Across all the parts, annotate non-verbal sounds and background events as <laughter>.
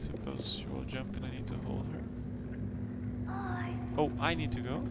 suppose she will jump and I need to hold her. Oh, I need to go?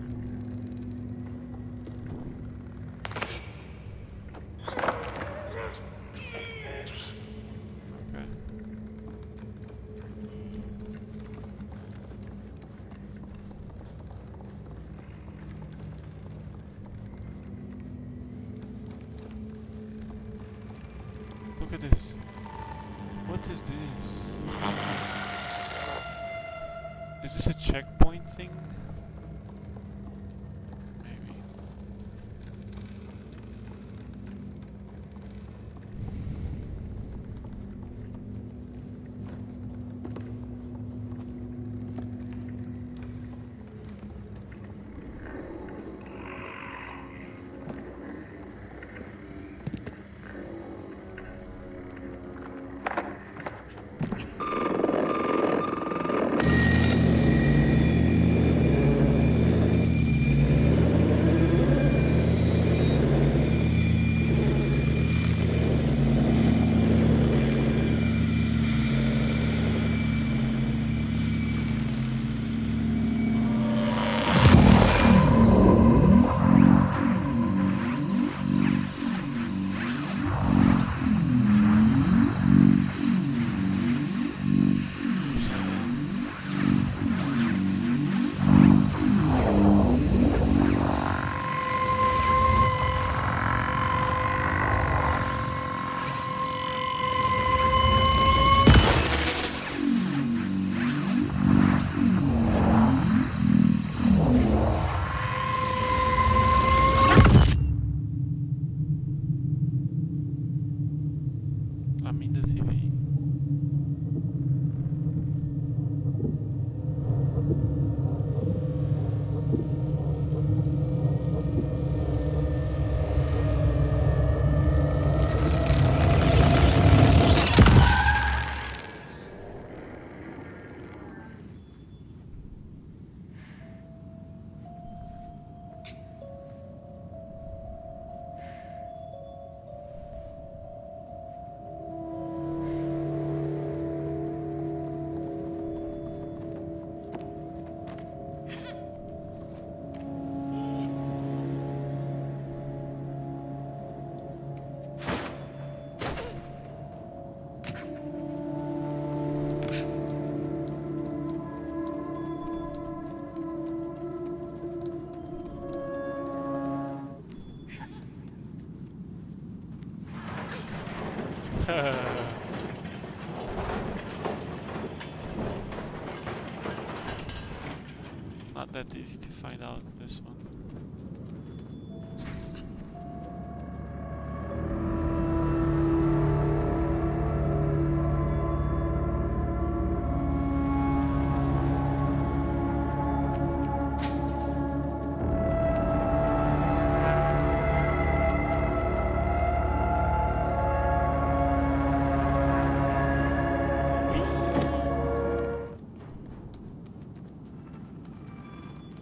That easy to find out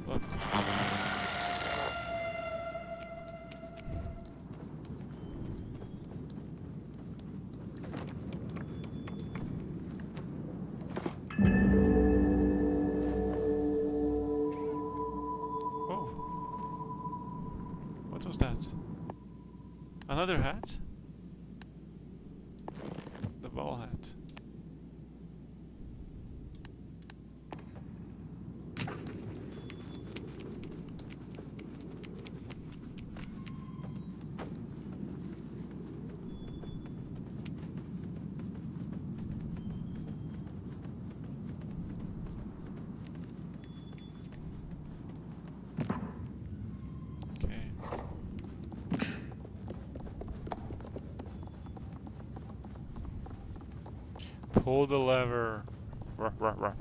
Look. Oh. What was that? Another hat? The ball hat. Okay. Pull the lever. Rah, rah, rah,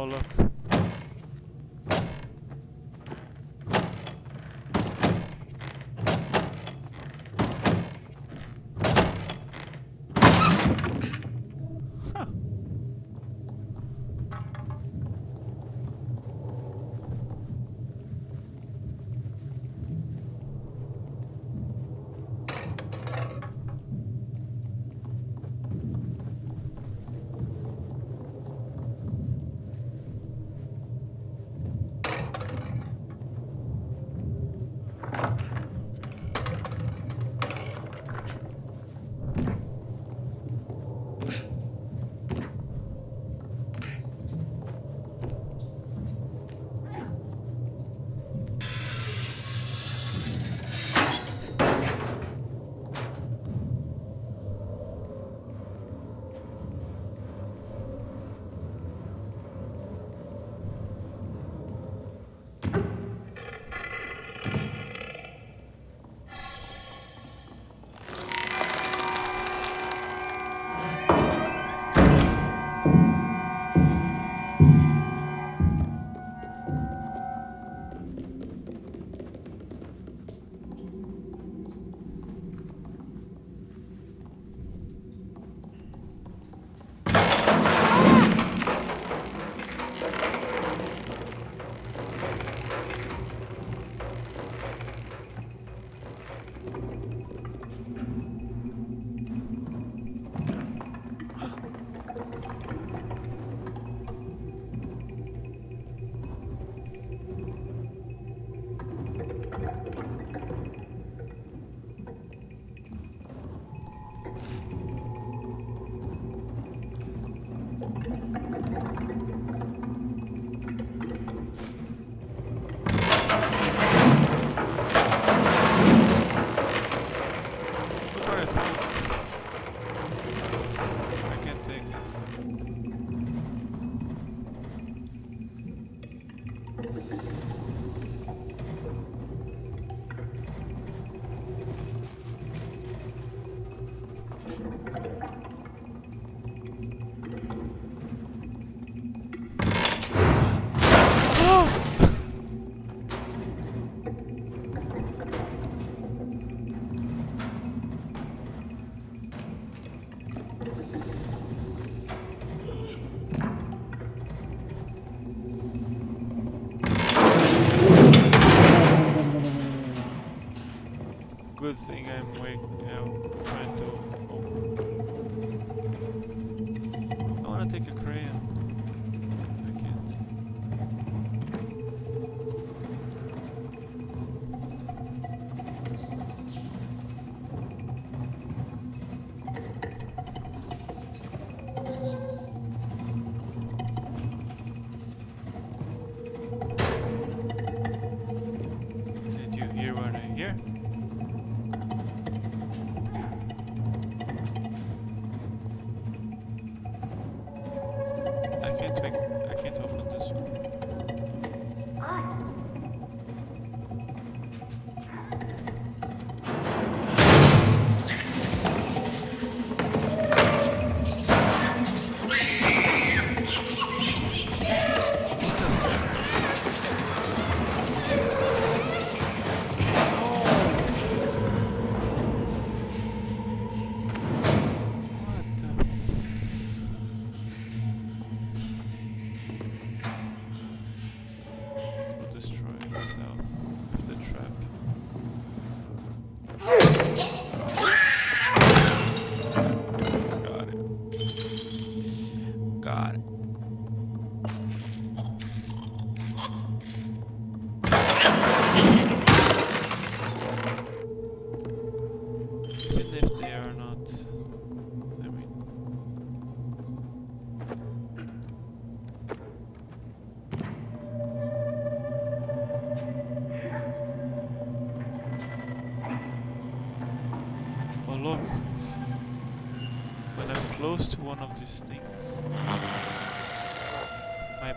Oh look.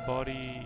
Body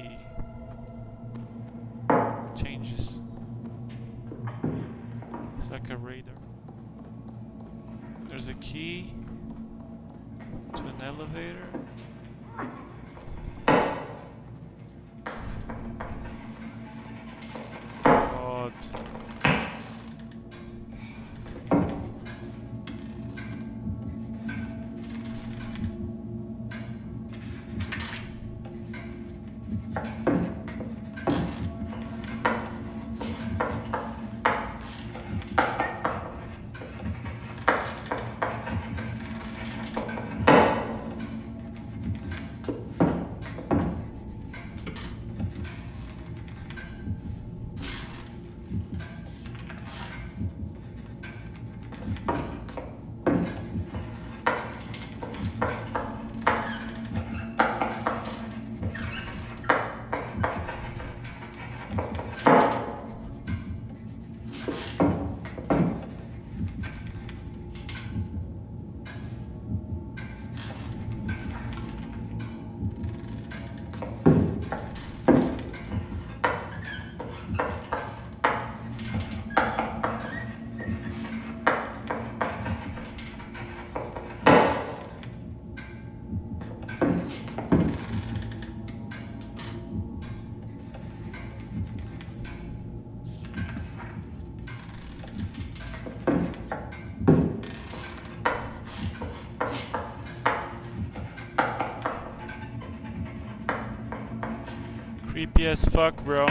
Creepy as fuck, bro.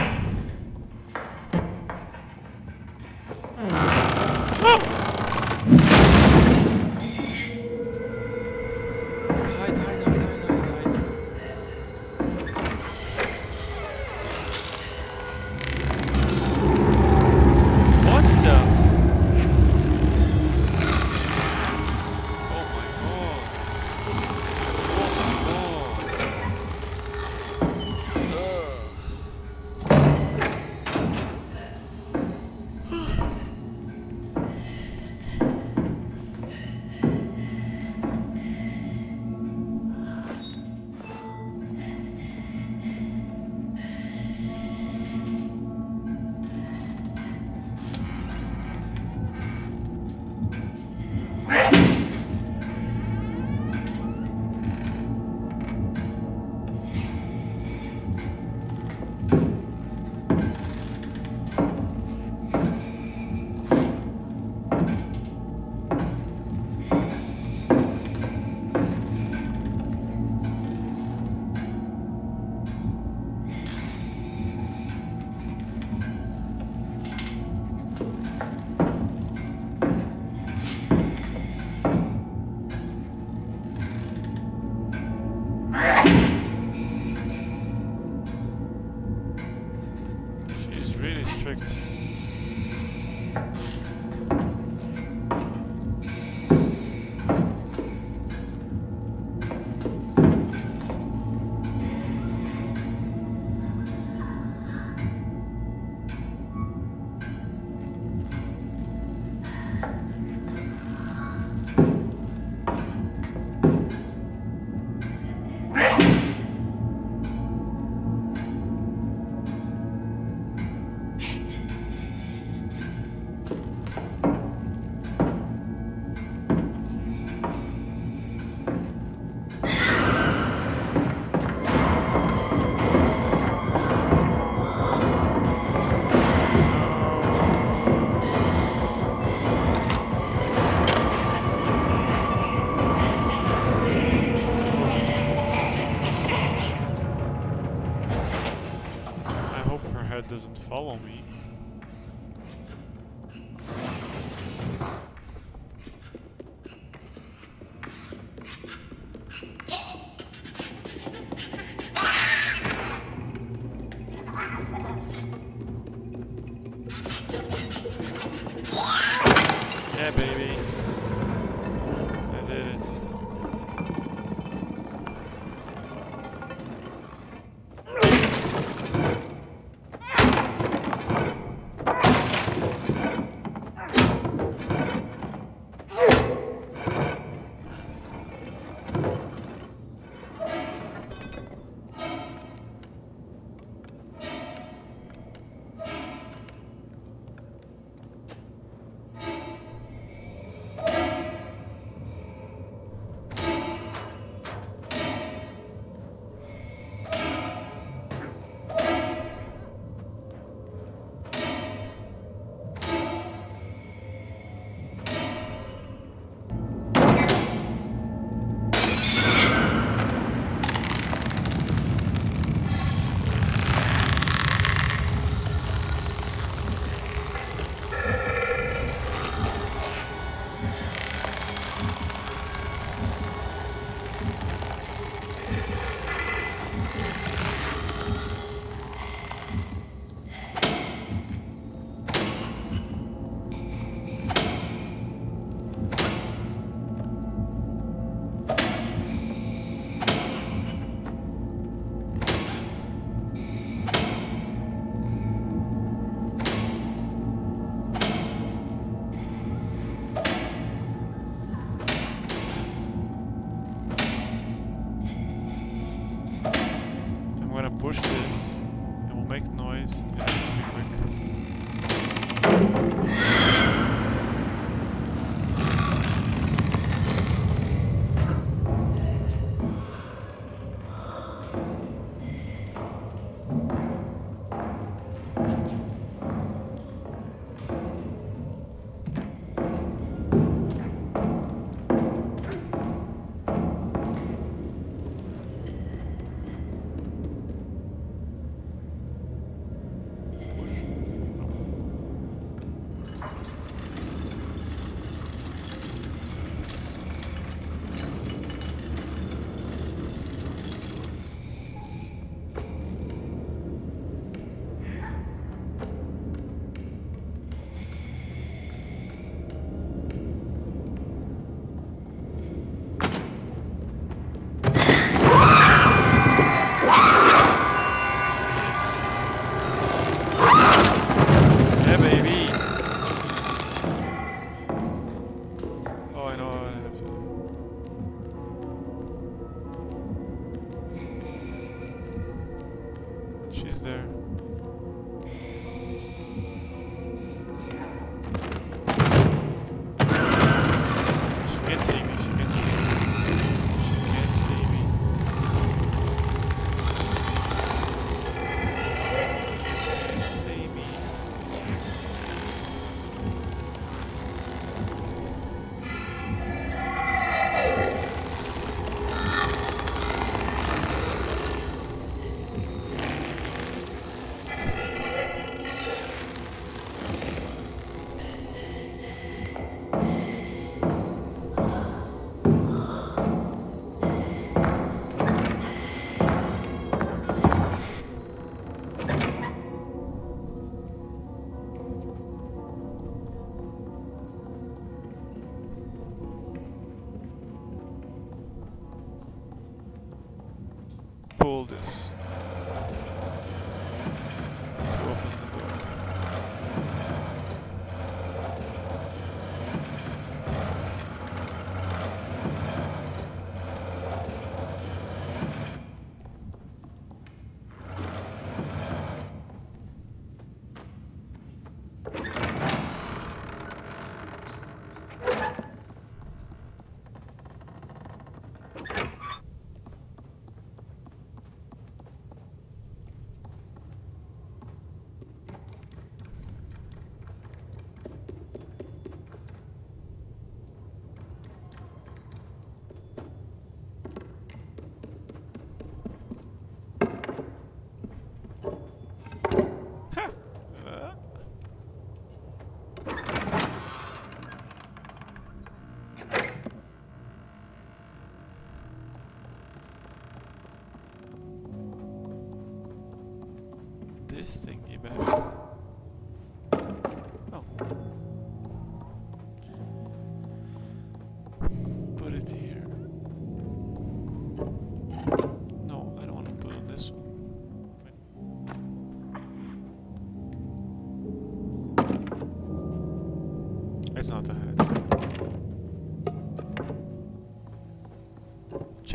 Follow me.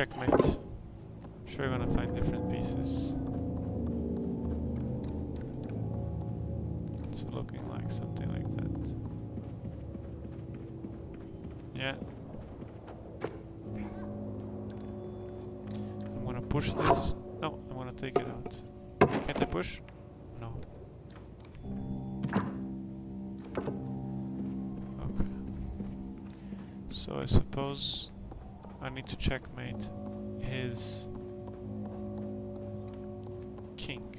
Checkmate. I'm sure you're gonna find different pieces. It's looking like something like that. Yeah. I'm gonna push this. No, I'm gonna take it need to checkmate his king.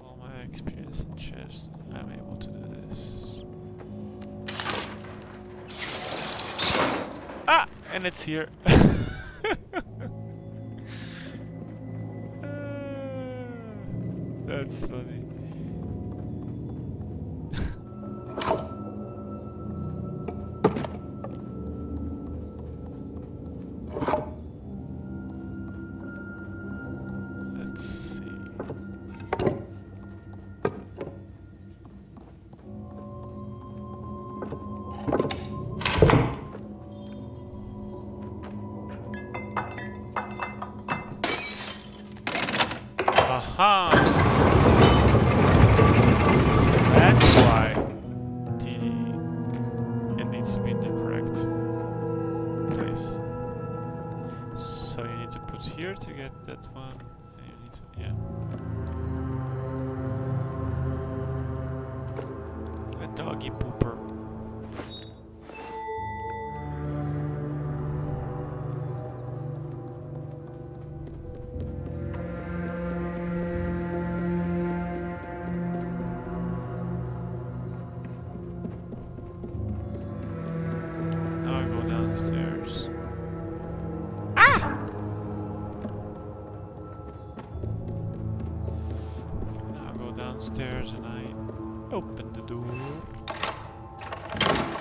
All my experience in chess, I'm able to do this. Ah! And it's here. <laughs> That's funny. Uhum.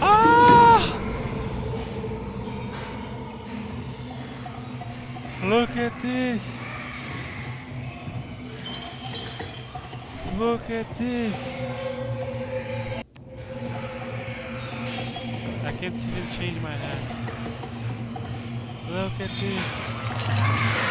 Ah! Look at this! Look at this! I can't even change my hat. Look at this!